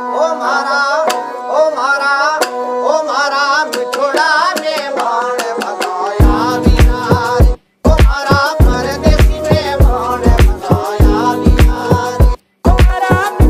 Ô oh, Mara!